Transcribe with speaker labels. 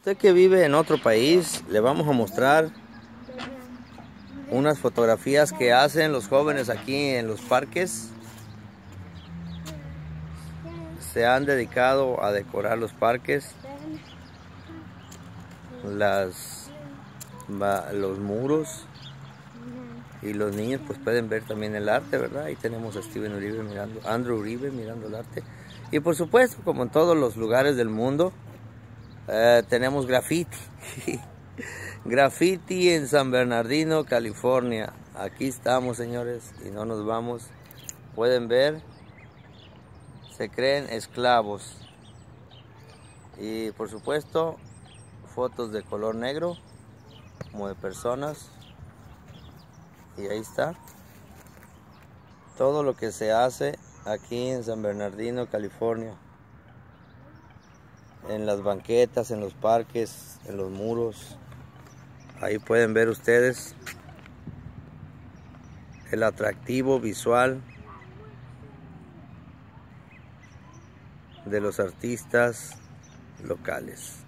Speaker 1: Usted que vive en otro país, le vamos a mostrar unas fotografías que hacen los jóvenes aquí en los parques. Se han dedicado a decorar los parques, las, los muros y los niños pues pueden ver también el arte, ¿verdad? Ahí tenemos a Steven Uribe mirando, Andrew Uribe mirando el arte. Y por supuesto, como en todos los lugares del mundo, eh, tenemos graffiti. graffiti en San Bernardino, California. Aquí estamos, señores, y no nos vamos. Pueden ver, se creen esclavos. Y por supuesto, fotos de color negro, como de personas. Y ahí está. Todo lo que se hace aquí en San Bernardino, California en las banquetas, en los parques, en los muros. Ahí pueden ver ustedes el atractivo visual de los artistas locales.